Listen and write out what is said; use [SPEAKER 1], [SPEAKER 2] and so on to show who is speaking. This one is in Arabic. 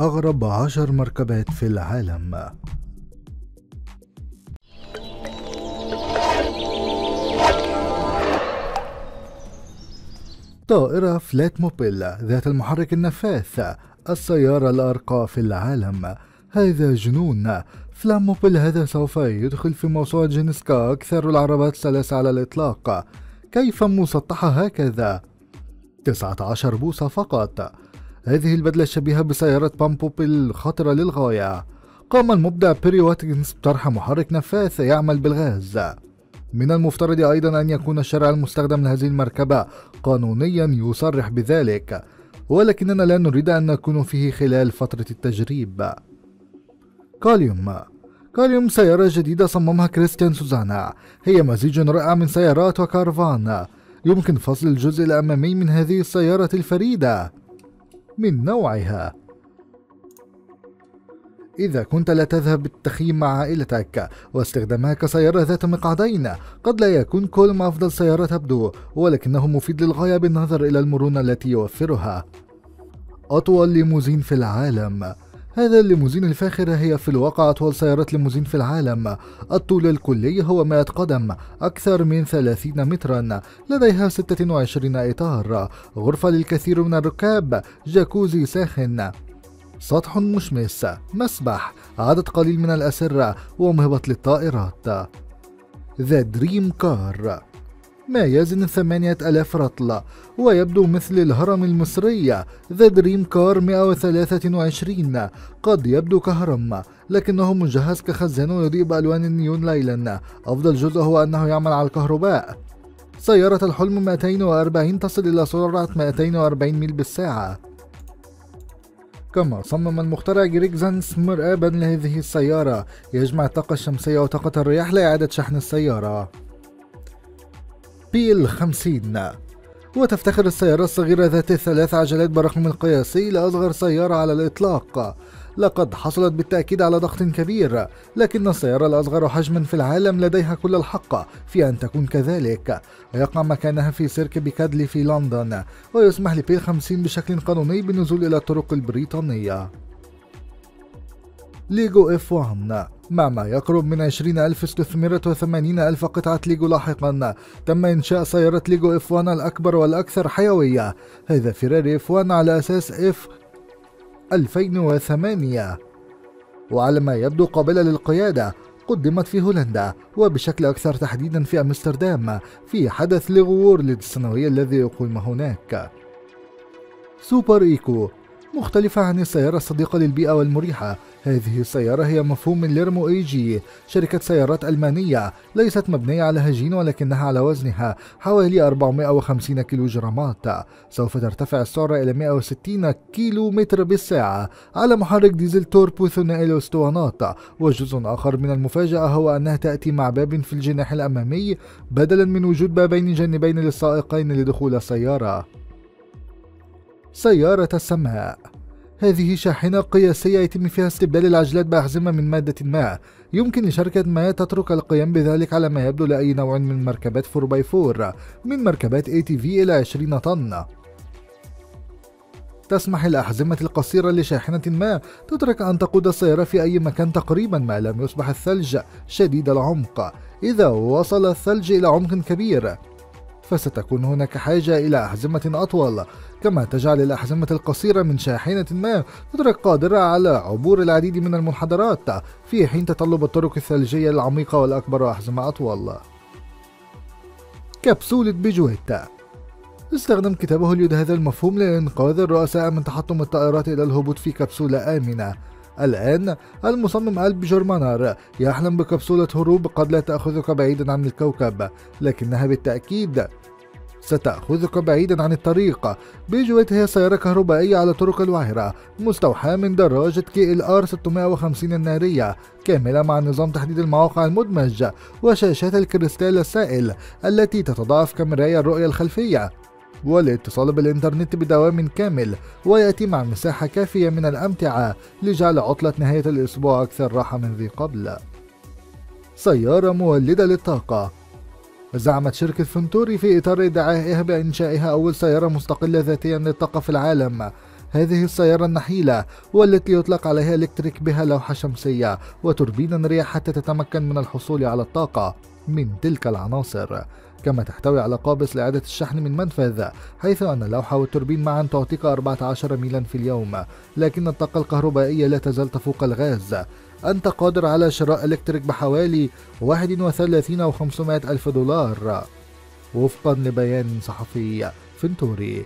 [SPEAKER 1] أغرب عشر مركبات في العالم. طائرة فلات موبيل ذات المحرك النفاث. السيارة الأرقى في العالم. هذا جنون. فلام موبيل هذا سوف يدخل في موسوعة جينيس كأكثر العربات سلاسة على الإطلاق. كيف مسطحة هكذا؟ 19 بوصة فقط. هذه البدلة الشبيهة بسيارة بامبوبيل الخطرة للغاية. قام المبدع بيري واتكنز بطرح محرك نفاث يعمل بالغاز. من المفترض أيضا أن يكون الشارع المستخدم لهذه المركبة قانونيا يصرح بذلك ولكننا لا نريد أن نكون فيه خلال فترة التجريب. كاليوم. كاليوم سيارة جديدة صممها كريستيان سوزانا. هي مزيج رائع من سيارات وكارفان. يمكن فصل الجزء الأمامي من هذه السيارة الفريدة. من نوعها. إذا كنت لا تذهب بالتخييم مع عائلتك واستخدامها كسيارة ذات مقعدين. قد لا يكون كولم أفضل سيارة تبدو ولكنه مفيد للغاية بالنظر إلى المرونة التي يوفرها. أطول ليموزين في العالم. هذا الليموزين الفاخرة هي في الواقع أطول سيارة ليموزين في العالم. الطول الكلي هو 100 قدم أكثر من 30 مترا لديها 26 إطار. غرفة للكثير من الركاب جاكوزي ساخن. سطح مشمس مسبح عدد قليل من الأسرة ومهبط للطائرات. The Dream Car ما يزن ثمانية ألاف رطل ويبدو مثل الهرم المصري The Dream Car 123 قد يبدو كهرم لكنه مجهز كخزان ويضيء بألوان النيون ليلا. أفضل جزء هو أنه يعمل على الكهرباء. سيارة الحلم 240 تصل إلى سرعة 240 ميل بالساعة. كما صمم المخترع جريج زانس مرآبا لهذه السيارة يجمع الطاقة الشمسية وطاقة الرياح لإعادة شحن السيارة. Peel 50 وتفتخر السيارة الصغيرة ذات الثلاث عجلات برقم القياسي لأصغر سيارة على الإطلاق. لقد حصلت بالتأكيد على ضغط كبير لكن السيارة الأصغر حجما في العالم لديها كل الحق في أن تكون كذلك. ويقع مكانها في سيرك بيكادلي في لندن ويسمح ل Peel 50 بشكل قانوني بالنزول إلى الطرق البريطانية. ليجو F1 مع ما يقرب من 20 ألف استثمرت وثمانين ألف قطعة ليجو لاحقا. تم إنشاء سيارة ليجو F1 الأكبر والأكثر حيوية. هذا فيراري F1 على أساس F2008 وعلى ما يبدو قابلة للقيادة قدمت في هولندا وبشكل أكثر تحديدا في أمستردام في حدث ليغو World السنوي الذي يقيم هناك. Super Eco. مختلفة عن السيارة الصديقة للبيئة والمريحة. هذه السيارة هي مفهوم من Loremo AG. شركة سيارات ألمانية. ليست مبنية على هجين ولكنها على وزنها حوالي 450 كيلو جرامات سوف ترتفع السرعة إلى 160 كيلو متر بالساعة على محرك ديزل توربو ثنائي الأسطوانات. وجزء آخر من المفاجأة هو أنها تأتي مع باب في الجناح الأمامي بدلا من وجود بابين جانبين للسائقين لدخول السيارة. سيارة السماء. هذه شاحنة قياسية يتم فيها استبدال العجلات بأحزمة من مادة ما. يمكن لشركة ما تترك القيام بذلك على ما يبدو لأي نوع من مركبات 4x4 من مركبات ATV إلى 20 طن. تسمح الأحزمة القصيرة لشاحنة ما تترك أن تقود السيارة في أي مكان تقريبا ما لم يصبح الثلج شديد العمق. إذا وصل الثلج إلى عمق كبير فستكون هناك حاجة إلى أحزمة أطول كما تجعل الأحزمة القصيرة من شاحنة ما تدرك قادرة على عبور العديد من المنحدرات في حين تطلب الطرق الثلجية العميقة والأكبر أحزمة أطول. كبسولة بيجويتا. استخدم كتاب هوليود هذا المفهوم لإنقاذ الرؤساء من تحطم الطائرات إلى الهبوط في كبسولة آمنة. الآن المصمم ألب جورمانر يحلم بكبسولة هروب قد لا تأخذك بعيدا عن الكوكب لكنها بالتأكيد ستأخذك بعيدا عن الطريق. بيجويت هي سيارة كهربائية على طرق الوعرة مستوحاة من دراجة KLR 650 النارية كاملة مع نظام تحديد المواقع المدمج وشاشات الكريستال السائل التي تتضاعف كمراية الرؤية الخلفية. والاتصال بالإنترنت بدوام كامل ويأتي مع مساحة كافية من الأمتعة لجعل عطلة نهاية الأسبوع أكثر راحة من ذي قبل. سيارة مولدة للطاقة. زعمت شركة فنتوري في إطار ادعائها بإنشائها أول سيارة مستقلة ذاتيا للطاقة في العالم. هذه السيارة النحيلة والتي يطلق عليها إلكتريك بها لوحة شمسية وتوربينا رياح حتى تتمكن من الحصول على الطاقة من تلك العناصر. كما تحتوي على قابس لإعادة الشحن من منفذ حيث أن اللوحة والتوربين معا تعطيك 14 ميلا في اليوم لكن الطاقة الكهربائية لا تزال تفوق الغاز. أنت قادر على شراء إلكتريك بحوالي 31 و500 ألف دولار. وفقا لبيان صحفي فنتوري.